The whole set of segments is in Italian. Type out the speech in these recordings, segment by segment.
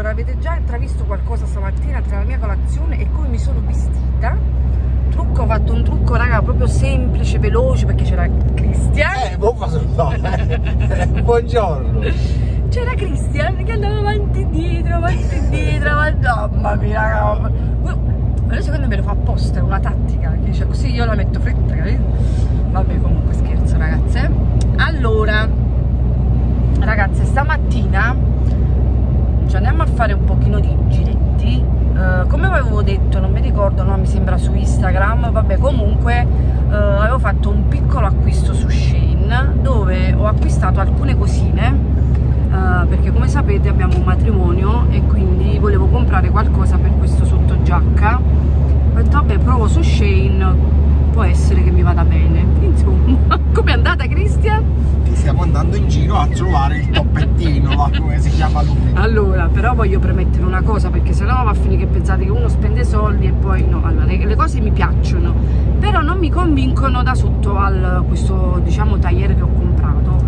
allora avete già intravisto qualcosa stamattina tra la mia colazione e come mi sono vestita? Trucco ho fatto un trucco raga proprio semplice veloce perché c'era Cristian eh boh no buongiorno. C'era Cristian che andava avanti e dietro avanti e dietro avanti... mamma mia raga ma secondo me lo fa apposta è una tattica che dice così io la metto fretta vabbè comunque scherzo ragazze. Allora ragazze stamattina ci andiamo a fare un pochino di giretti uh, come avevo detto non mi ricordo no mi sembra su Instagram. Vabbè comunque uh, avevo fatto un piccolo acquisto su Shein dove ho acquistato alcune cosine uh, perché come sapete abbiamo un matrimonio e quindi volevo comprare qualcosa per questo sottogiacca. Ho detto vabbè provo su Shane può essere che mi vada bene insomma. Come è andata Cristian? Ti stiamo andando in giro a trovare il toppettino come si chiama lui. Allora però voglio premettere una cosa perché sennò va a finire che pensate che uno spende soldi e poi no. Allora le, le cose mi piacciono però non mi convincono da sotto al questo diciamo tagliere che ho comprato.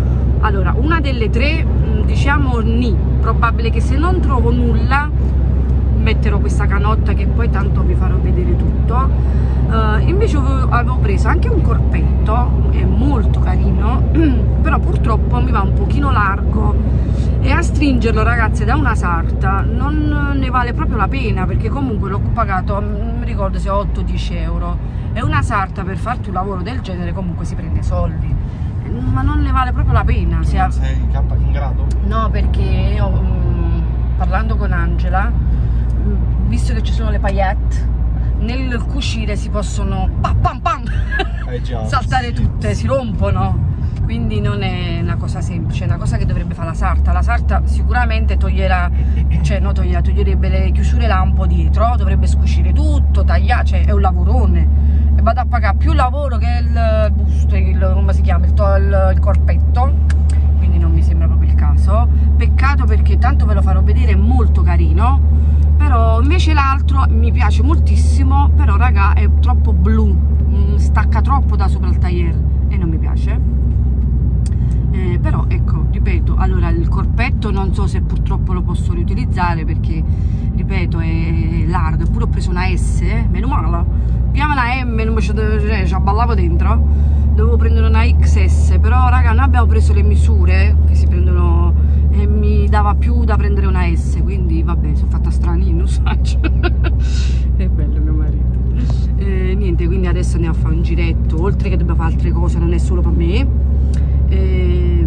Allora una delle tre diciamo ni. Probabile che se non trovo nulla metterò questa canotta che poi tanto vi farò vedere tutto. Uh, invece avevo preso anche un corpetto è molto carino però purtroppo mi va un pochino largo e a stringerlo ragazze da una sarta non ne vale proprio la pena perché comunque l'ho pagato non mi ricordo se 8-10 euro. E una sarta per farti un lavoro del genere comunque si prende soldi. Ma non ne vale proprio la pena tu non sei in grado? no perché io mm, parlando con Angela visto che ci sono le paillette nel cucire si possono pam pam pam eh saltare tutte, si rompono. Quindi non è una cosa semplice, è una cosa che dovrebbe fare la sarta. La sarta sicuramente toglierà cioè no, toglierà, toglierebbe le chiusure lampo dietro dovrebbe scucire tutto, tagliare, cioè è un lavorone. E vado a pagare più lavoro che il busto, il, come si chiama, il, il, il corpetto. Quindi non mi sembra proprio il caso. Peccato perché tanto ve lo farò vedere è molto carino però invece l'altro mi piace moltissimo però raga è troppo blu mm, stacca troppo da sopra il tagliere e non mi piace. Eh, però ecco ripeto allora il corpetto non so se purtroppo lo posso riutilizzare perché ripeto è largo eppure ho preso una S eh, meno male. Prima una M non ci cioè, ballavo dentro. Dovevo prendere una XS però raga noi abbiamo preso le misure che si prendono e mi dava più da prendere una S quindi vabbè sono fatta stranino saggio è bello mio marito. E, niente quindi adesso andiamo a fare un giretto. Oltre che dobbiamo fare altre cose non è solo per me. E,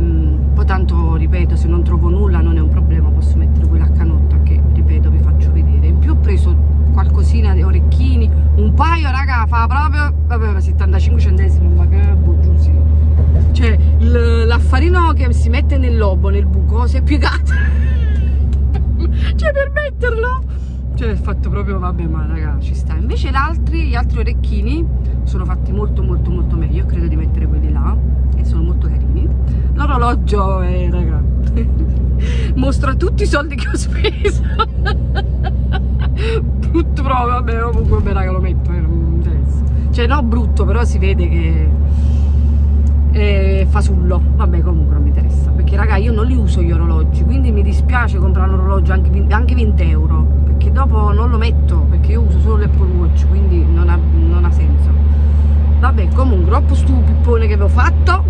poi tanto ripeto se non trovo nulla non è un problema posso mettere quella canotta che ripeto vi faccio vedere. In più ho preso qualcosina di orecchini un paio raga fa proprio vabbè 75 centesimi ma che bugiu sì cioè l'affarino che si mette nel lobo, nel buco, si è piegato cioè per metterlo. Cioè è fatto proprio vabbè ma raga ci sta. Invece altri, gli altri orecchini sono fatti molto molto molto meglio. Io credo di mettere quelli là e sono molto carini. L'orologio è raga mostra tutti i soldi che ho speso. Brutto proprio vabbè comunque vabbè raga lo metto eh, non mi interessa. Cioè no brutto però si vede che e fasullo. Vabbè comunque non mi interessa perché raga io non li uso gli orologi quindi mi dispiace comprare un orologio anche 20, anche 20 euro perché dopo non lo metto perché io uso solo l'Apple Watch quindi non ha, non ha senso. Vabbè comunque troppo stu pippone che avevo fatto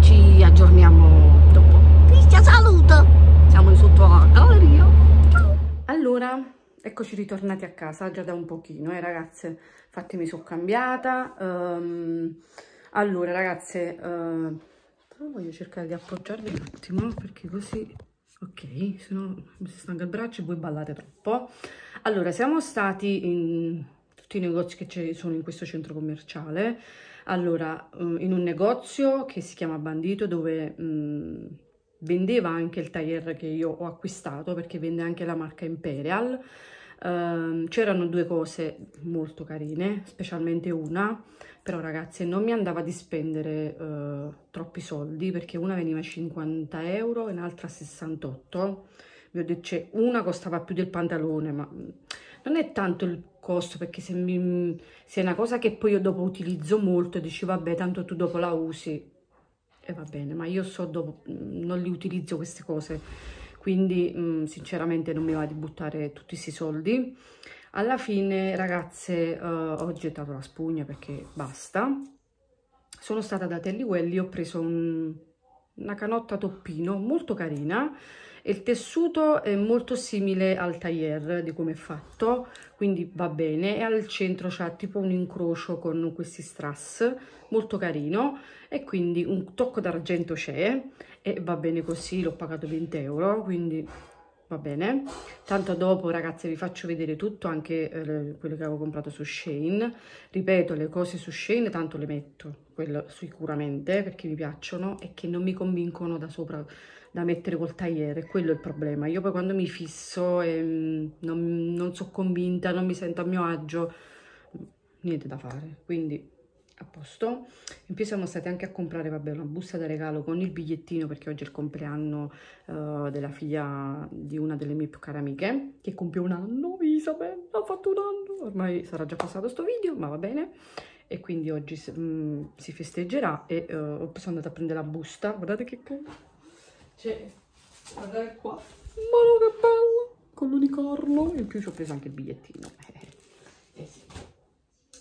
ci aggiorniamo dopo. Cristian saluto! Siamo sotto la galleria. Ciao! Allora eccoci ritornati a casa già da un pochino eh ragazze. Infatti mi sono cambiata um, allora ragazze però voglio cercare di appoggiarvi un attimo perché così ok se no mi si stanca il braccio e voi ballate troppo. Allora siamo stati in tutti i negozi che ci sono in questo centro commerciale. Allora in un negozio che si chiama Bandito dove mh, vendeva anche il tagliere che io ho acquistato perché vende anche la marca Imperial uh, c'erano due cose molto carine specialmente una però ragazzi non mi andava di spendere uh, troppi soldi perché una veniva a 50 euro e un'altra a 68 vi ho detto cioè, una costava più del pantalone ma non è tanto il costo perché se, mi, se è una cosa che poi io dopo utilizzo molto dici vabbè tanto tu dopo la usi e va bene ma io so dopo non li utilizzo queste cose quindi mh, mm, sinceramente non mi va di buttare tutti questi soldi. Alla fine ragazze uh, ho gettato la spugna perché basta. Sono stata da Telly Welly, ho preso un, una canotta toppino molto carina il tessuto è molto simile al tailleur di come è fatto quindi va bene. E al centro c'è tipo un incrocio con questi strass molto carino. E quindi un tocco d'argento c'è e va bene così l'ho pagato 20 euro quindi va bene. Tanto dopo ragazze vi faccio vedere tutto anche eh, quello che avevo comprato su Shane ripeto le cose su Shane tanto le metto quello sicuramente perché mi piacciono e che non mi convincono da sopra da mettere col tagliere, quello è il problema. Io poi quando mi fisso e mm, non, non sono convinta, non mi sento a mio agio, niente da fare, quindi a posto. In più siamo stati anche a comprare, vabbè, una busta da regalo con il bigliettino perché oggi è il compleanno uh, della figlia di una delle mie più care amiche che compie un anno, Isabel, ha fatto un anno, ormai sarà già passato sto video, ma va bene. E quindi oggi um, si festeggerà e uh, sono andata a prendere la busta, guardate che carino cioè, guardate qua. Ma no, che bello! Con l'unicorno. In più ci ho preso anche il bigliettino. Eh, eh sì.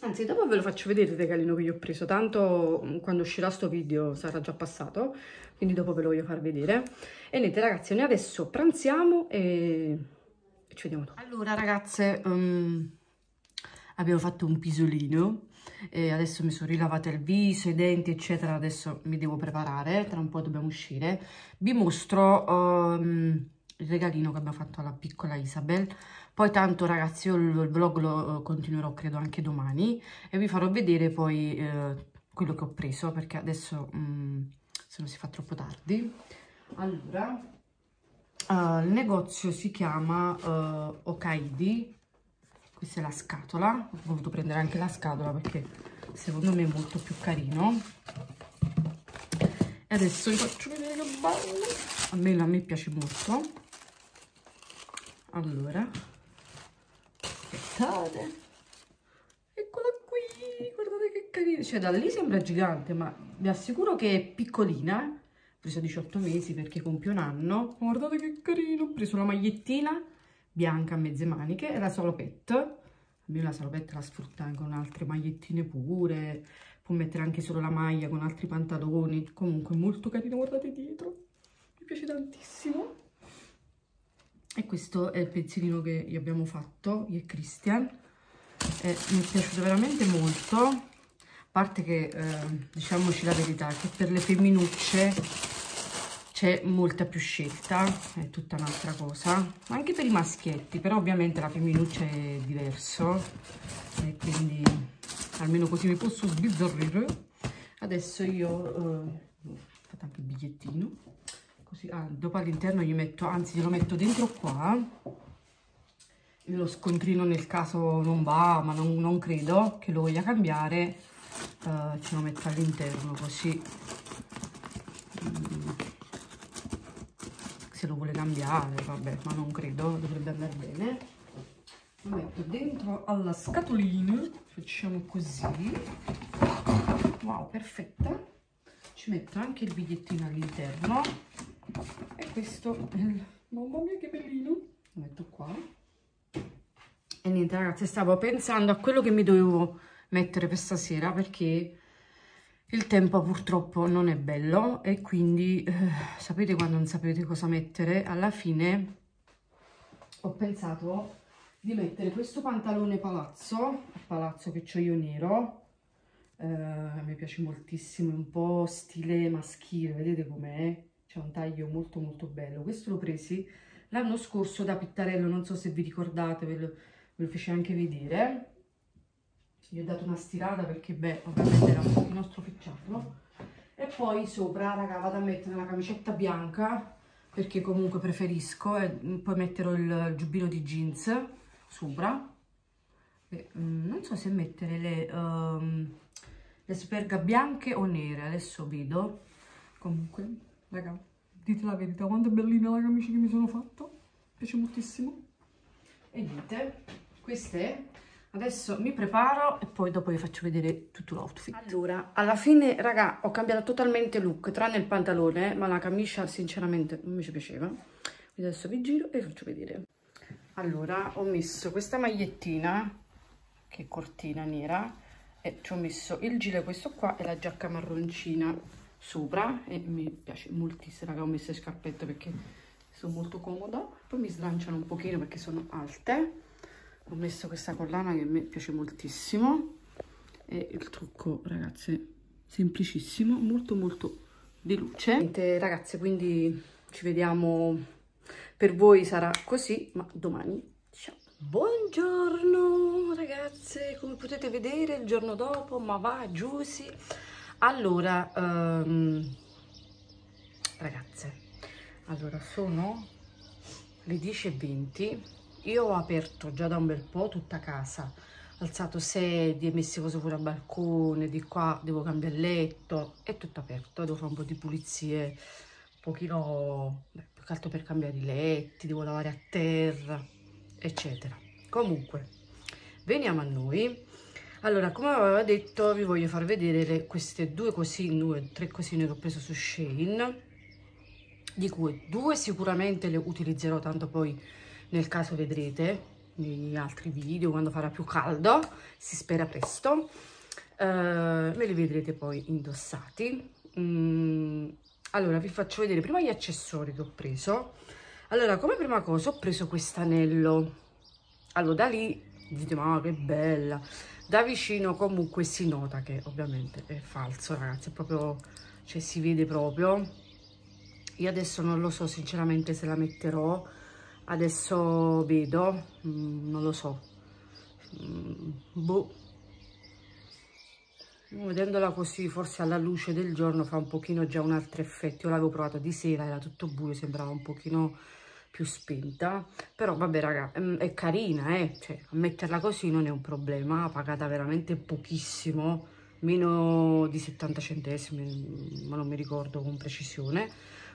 Anzi, dopo ve lo faccio vedere il regalino che io ho preso. Tanto mm, quando uscirà sto video sarà già passato. Quindi dopo ve lo voglio far vedere. E niente ragazzi, noi adesso pranziamo e, e ci vediamo dopo. Allora ragazze, um, abbiamo fatto un pisolino e adesso mi sono rilavata il viso, i denti eccetera, adesso mi devo preparare, tra un po' dobbiamo uscire. Vi mostro um, il regalino che abbiamo fatto alla piccola Isabel, poi tanto ragazzi io il vlog lo continuerò credo anche domani e vi farò vedere poi eh, quello che ho preso perché adesso um, se no si fa troppo tardi. Allora, uh, il negozio si chiama uh, Okaidi questa è la scatola. Ho voluto prendere anche la scatola perché secondo me è molto più carino. E adesso vi faccio vedere che bello a me, a me piace molto. Allora aspettate. Eccola qui guardate che carina. Cioè da lì sembra gigante ma vi assicuro che è piccolina ho preso 18 mesi perché compie un anno. Guardate che carino ho preso la magliettina bianca a mezze maniche e la salopette. A me la salopette la sfrutta con altre magliettine pure, può mettere anche solo la maglia con altri pantaloni, comunque molto carino, guardate dietro, mi piace tantissimo. E questo è il pensierino che gli abbiamo fatto, io e Christian, e mi è piaciuto veramente molto, a parte che eh, diciamoci la verità, che per le femminucce c'è molta più scelta, è tutta un'altra cosa, anche per i maschietti, però ovviamente la femminuccia è diverso. E quindi almeno così mi posso sbizzarrire. Adesso io eh, ho fatto anche il bigliettino, così ah, dopo all'interno gli metto, anzi glielo metto dentro qua, lo scontrino nel caso non va, ma non, non credo che lo voglia cambiare, eh, ce lo metto all'interno così se lo vuole cambiare, vabbè, ma non credo, dovrebbe andare bene. Lo metto dentro alla scatolina, facciamo così. Wow, perfetta. Ci metto anche il bigliettino all'interno. E questo è il... Mamma mia che bellino! Lo metto qua. E niente ragazzi, stavo pensando a quello che mi dovevo mettere per stasera perché il tempo purtroppo non è bello e quindi eh, sapete quando non sapete cosa mettere? Alla fine ho pensato di mettere questo pantalone palazzo, palazzo che ho io nero, eh, mi piace moltissimo, è un po' stile maschile, vedete com'è? C'è un taglio molto molto bello. Questo l'ho presi l'anno scorso da Pittarello, non so se vi ricordate, ve lo, ve lo feci anche vedere gli ho dato una stirata perché beh ovviamente era un pochino stroficciato e poi sopra raga vado a mettere la camicetta bianca perché comunque preferisco e poi metterò il, giubbino di jeans sopra. E, um, non so se mettere le, um, le sperga bianche o nere adesso vedo. Comunque raga dite la verità quanto è bellina la camicia che mi sono fatto. Piace moltissimo. E dite queste Adesso mi preparo e poi dopo vi faccio vedere tutto l'outfit. Allora, alla fine, raga, ho cambiato totalmente look, tranne il pantalone, ma la camicia sinceramente non mi ci piaceva. adesso vi giro e vi faccio vedere allora ho messo questa magliettina che è cortina nera e ci ho messo il gilet questo qua e la giacca marroncina sopra e mi piace moltissimo raga ho messo le scarpette perché sono molto comoda poi mi slanciano un pochino perché sono alte ho messo questa collana che a me piace moltissimo. E il trucco ragazze semplicissimo molto molto di luce. Niente, ragazze quindi ci vediamo. Per voi sarà così ma domani ciao. Buongiorno ragazze. Come potete vedere il giorno dopo ma va giusi allora um, ragazze allora sono le 10.20 io ho aperto già da un bel po' tutta casa alzato sedie, messi cose fuori al balcone, di qua devo cambiare il letto, è tutto aperto, devo fare un po' di pulizie, un pochino, beh, più che altro per cambiare i letti, devo lavare a terra, eccetera. Comunque, veniamo a noi. Allora, come avevo detto, vi voglio far vedere le, queste due cosine, due, tre cosine che ho preso su Shane, di cui due sicuramente le utilizzerò, tanto poi nel caso vedrete, negli altri video quando farà più caldo, si spera presto. Uh, me li vedrete poi indossati. Mm, allora vi faccio vedere prima gli accessori che ho preso. Allora come prima cosa ho preso quest'anello. Allora da lì dite ma che bella. Da vicino comunque si nota che ovviamente è falso ragazzi, è proprio, cioè si vede proprio. Io adesso non lo so sinceramente se la metterò adesso vedo mm, non lo so. Mm, boh. Vedendola così forse alla luce del giorno fa un pochino già un altro effetto. Io l'avevo provato di sera era tutto buio sembrava un pochino più spenta però vabbè raga mm, è carina eh. Cioè metterla così non è un problema pagata veramente pochissimo. Meno di 70 centesimi ma non mi ricordo con precisione.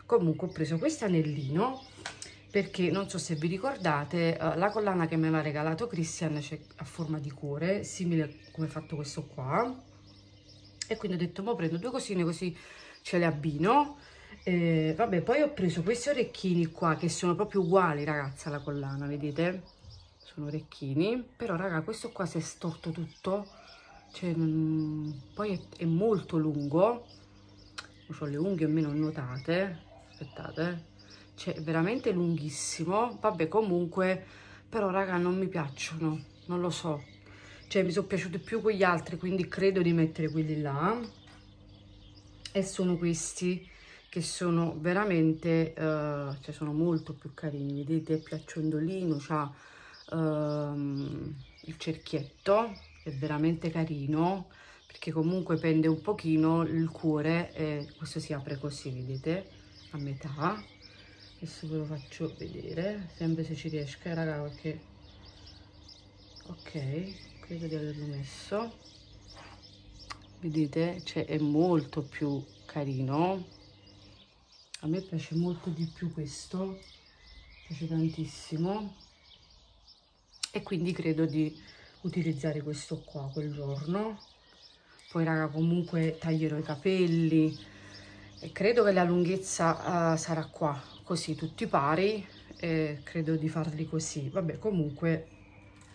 Comunque ho preso questo anellino perché non so se vi ricordate uh, la collana che mi aveva regalato Christian c'è a forma di cuore simile come fatto questo qua. E quindi ho detto mo prendo due cosine così ce le abbino. Eh, vabbè poi ho preso questi orecchini qua che sono proprio uguali ragazzi alla collana vedete? Sono orecchini. Però raga questo qua si è storto tutto. Cioè, mm, poi è, è molto lungo. Ho le unghie meno notate. Aspettate cioè veramente lunghissimo. Vabbè comunque però raga non mi piacciono non lo so. Cioè mi sono piaciuti più quegli altri quindi credo di mettere quelli là. E sono questi che sono veramente uh, cioè sono molto più carini. Vedete più acciondolino c'ha uh, il cerchietto è veramente carino perché comunque pende un pochino il cuore e questo si apre così vedete? A metà adesso ve lo faccio vedere sempre se ci riesco eh, raga perché ok credo di averlo messo. Vedete cioè è molto più carino. A me piace molto di più questo piace tantissimo. E quindi credo di utilizzare questo qua quel giorno. Poi raga comunque taglierò i capelli. E credo che la lunghezza uh, sarà qua così tutti pari e credo di farli così. Vabbè comunque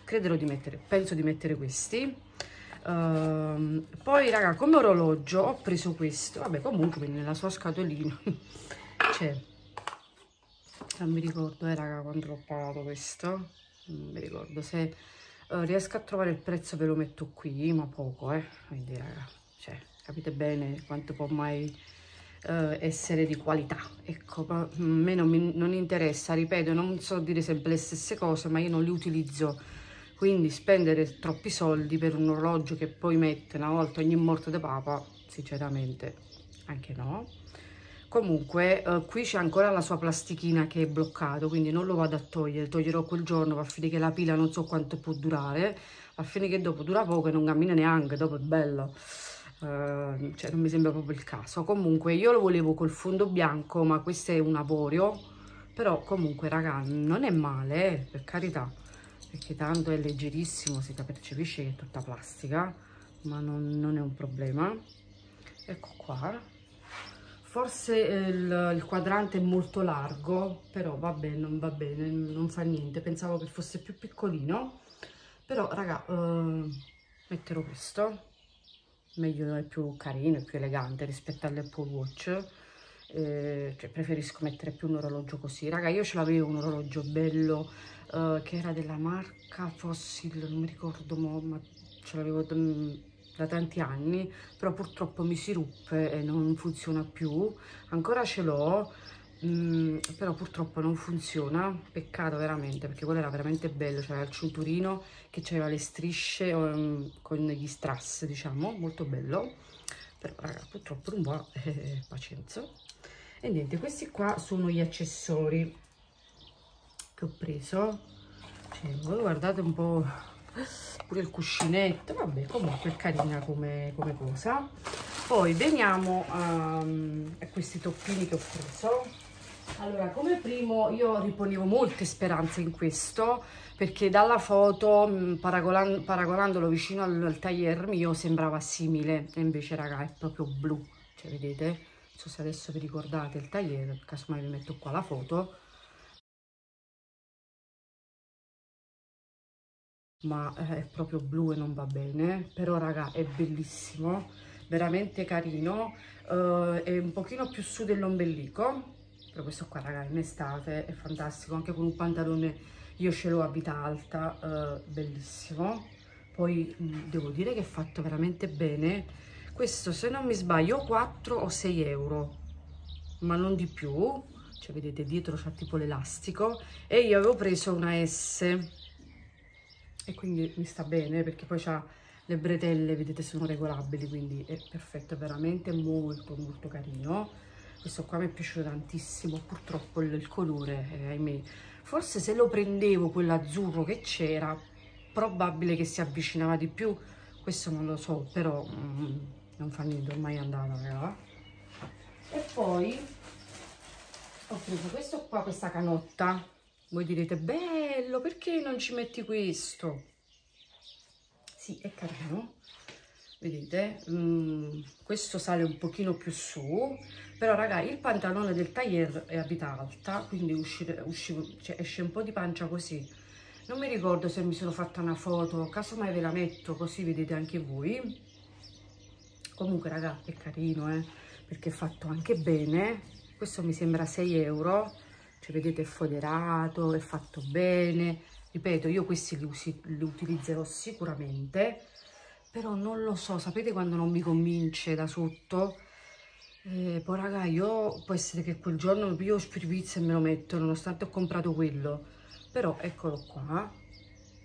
crederò di mettere penso di mettere questi. Uh, poi raga come orologio ho preso questo. Vabbè comunque nella sua scatolina c'è. Non mi ricordo eh raga quando l'ho pagato questo. Non mi ricordo se uh, riesco a trovare il prezzo ve lo metto qui ma poco eh. Quindi raga cioè capite bene quanto può mai eh, essere di qualità. Ecco a me non mi non interessa ripeto non so dire sempre le stesse cose ma io non li utilizzo. Quindi spendere troppi soldi per un orologio che poi mette una volta ogni morte di papa sinceramente anche no. Comunque eh, qui c'è ancora la sua plastichina che è bloccato quindi non lo vado a togliere. Toglierò quel giorno va a finire che la pila non so quanto può durare va a finire che dopo dura poco e non cammina neanche dopo è bello Uh, cioè non mi sembra proprio il caso. Comunque io lo volevo col fondo bianco ma questo è un avorio. Però comunque raga non è male eh, per carità. Perché tanto è leggerissimo si percepisce che è tutta plastica ma non, non è un problema. Ecco qua. Forse eh, il, il, quadrante è molto largo però va bene non va bene non fa niente. Pensavo che fosse più piccolino. Però raga eh, metterò questo meglio è più carino è più elegante rispetto all'Apple Watch eh, cioè preferisco mettere più un orologio così raga io ce l'avevo un orologio bello eh, che era della marca Fossil non mi ricordo ma ce l'avevo da tanti anni, però purtroppo mi si ruppe e non funziona più. Ancora ce l'ho, mm, però purtroppo non funziona. Peccato veramente, perché quello era veramente bello. C'era il cinturino che aveva le strisce um, con gli strass, diciamo, molto bello. Però raga, purtroppo non va, eh, pazienza. E niente, questi qua sono gli accessori che ho preso. Cioè, voi guardate un po' pure il cuscinetto vabbè comunque è carina come, come cosa poi veniamo a, a questi toppini che ho preso allora come primo io riponevo molte speranze in questo perché dalla foto paragonan paragonandolo vicino al, al taglier mio sembrava simile e invece raga è proprio blu. Cioè vedete? Non so se adesso vi ricordate il taglier casomai vi metto qua la foto. Ma eh, è proprio blu e non va bene. Però raga è bellissimo. Veramente carino. Uh, è un pochino più su dell'ombelico però questo qua raga in estate è fantastico anche con un pantalone io ce l'ho a vita alta uh, bellissimo. Poi devo dire che è fatto veramente bene. Questo se non mi sbaglio 4 o 6 euro ma non di più. Cioè vedete dietro c'è tipo l'elastico. E io avevo preso una S. E quindi mi sta bene perché poi c'ha le bretelle vedete sono regolabili quindi è perfetto è veramente molto molto carino questo qua mi è piaciuto tantissimo purtroppo il, il colore eh, ahimè forse se lo prendevo quell'azzurro che c'era probabile che si avvicinava di più questo non lo so però mm, non fa niente ormai è andata eh. e poi ho preso questo qua questa canotta voi direte, bello, perché non ci metti questo? Sì, è carino. Vedete, mm, questo sale un pochino più su, però raga, il pantalone del tailleur è a vita alta, quindi uscire, uscivo, cioè, esce un po' di pancia così. Non mi ricordo se mi sono fatta una foto, casomai ve la metto così vedete anche voi. Comunque raga, è carino, eh, perché è fatto anche bene. Questo mi sembra 6 euro cioè vedete è foderato, è fatto bene, ripeto io questi li, usi, li utilizzerò sicuramente, però non lo so, sapete quando non mi convince da sotto? Eh, poi raga io può essere che quel giorno io spiripizzo e me lo metto nonostante ho comprato quello, però eccolo qua,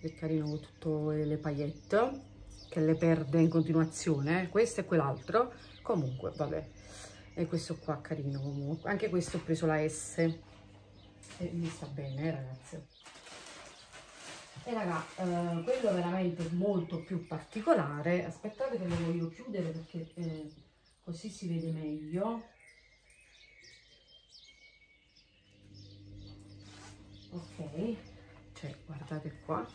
è carino con tutte le paillette che le perde in continuazione, eh? questo e quell'altro, comunque vabbè, e questo qua carino comunque, anche questo ho preso la S, e mi sta bene eh, ragazze e raga eh, quello veramente molto più particolare. Aspettate che lo voglio chiudere perché eh, così si vede meglio. Ok cioè guardate qua.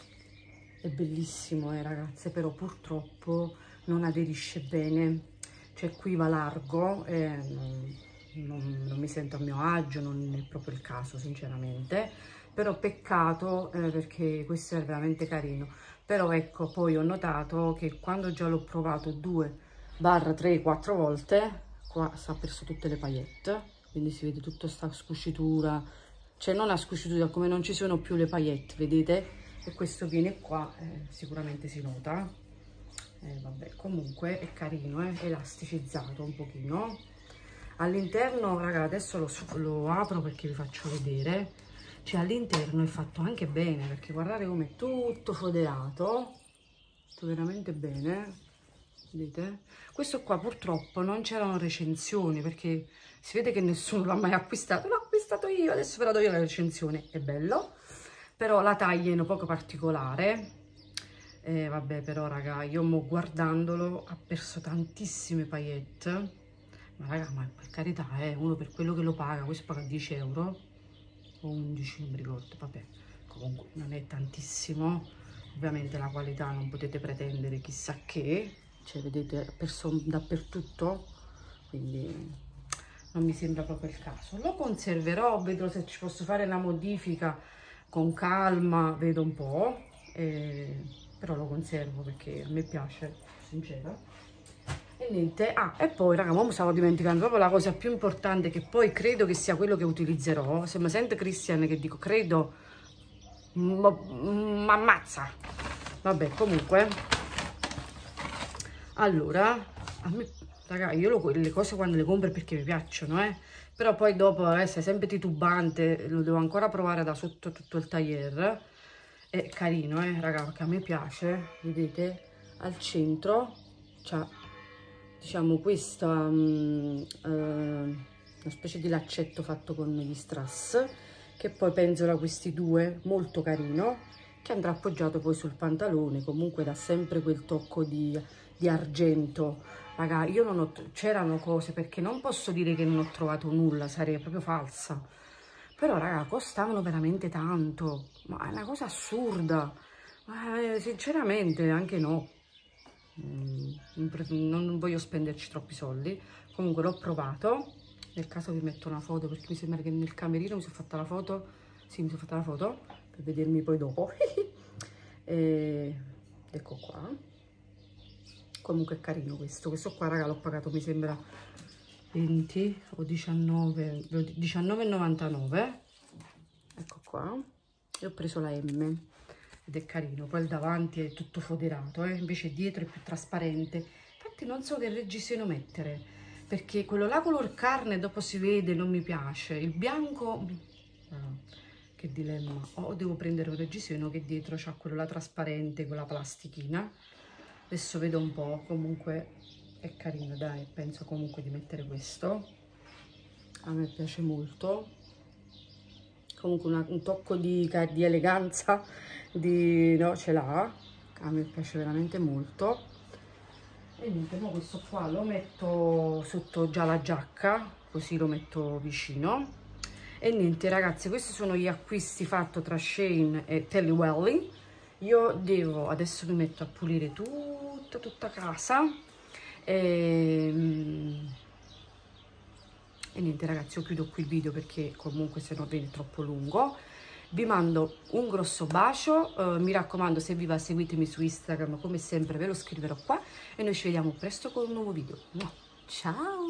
È bellissimo eh ragazze però purtroppo non aderisce bene. Cioè qui va largo e non, non, mi sento a mio agio, non è proprio il caso sinceramente, però peccato eh, perché questo è veramente carino, però ecco poi ho notato che quando già l'ho provato due barra tre, quattro volte, qua si ha perso tutte le paillette, quindi si vede tutta questa scuscitura, cioè non a scuscitura come non ci sono più le paillette, vedete? E questo viene qua, eh, sicuramente si nota, eh, vabbè comunque è carino, eh, elasticizzato un pochino, all'interno raga adesso lo, lo, apro perché vi faccio vedere. Cioè all'interno è fatto anche bene perché guardate come è tutto foderato. Tutto veramente bene. Vedete? Questo qua purtroppo non c'erano recensioni perché si vede che nessuno l'ha mai acquistato. L'ho acquistato io adesso ve la do io la recensione. È bello. Però la taglia è un poco particolare. Eh, vabbè però raga io mo guardandolo ha perso tantissime paillette ma raga ma per carità eh, uno per quello che lo paga questo paga 10 euro o 11 non mi ricordo vabbè. Comunque non è tantissimo. Ovviamente la qualità non potete pretendere chissà che cioè vedete dappertutto quindi non mi sembra proprio il caso. Lo conserverò vedrò se ci posso fare una modifica con calma vedo un po' eh, però lo conservo perché a me piace sincera niente. Ah e poi raga mi stavo dimenticando proprio la cosa più importante che poi credo che sia quello che utilizzerò. Se mi sente Christian che dico credo ma ammazza. Vabbè comunque. Allora a me raga io lo, le cose quando le compro perché mi piacciono eh. Però poi dopo essere sempre titubante lo devo ancora provare da sotto tutto il tagliere è carino eh raga perché a me piace vedete al centro c'è diciamo questa um, uh, una specie di laccetto fatto con gli strass che poi penso da questi due molto carino che andrà appoggiato poi sul pantalone comunque dà sempre quel tocco di, di argento. Raga io non ho c'erano cose perché non posso dire che non ho trovato nulla sarei proprio falsa. Però raga costavano veramente tanto ma è una cosa assurda. Ma, eh, sinceramente anche no non voglio spenderci troppi soldi. Comunque l'ho provato. Nel caso vi metto una foto perché mi sembra che nel camerino mi sono fatta la foto. Sì mi sono fatta la foto per vedermi poi dopo. E ecco qua. Comunque è carino questo. Questo qua raga l'ho pagato mi sembra 20 o 19 19,99 ecco qua. E ho preso la M ed è carino poi il davanti è tutto foderato eh? invece dietro è più trasparente. Infatti non so che reggiseno mettere perché quello là color carne dopo si vede non mi piace. Il bianco ah, che dilemma. O devo prendere un reggiseno che dietro c'ha quello là trasparente con la plastichina. Adesso vedo un po' comunque è carino dai penso comunque di mettere questo. A me piace molto comunque una, un tocco di, di eleganza di, no, ce l'ha. A me piace veramente molto. E niente ma questo qua lo metto sotto già la giacca così lo metto vicino. E niente ragazzi questi sono gli acquisti fatti tra Shane e Telly Welling. Io devo adesso mi metto a pulire tutta tutta casa. E, ehm, e niente ragazzi io chiudo qui il video perché comunque se no viene troppo lungo. Vi mando un grosso bacio uh, mi raccomando se vi va seguitemi su Instagram come sempre ve lo scriverò qua. E noi ci vediamo presto con un nuovo video. Ciao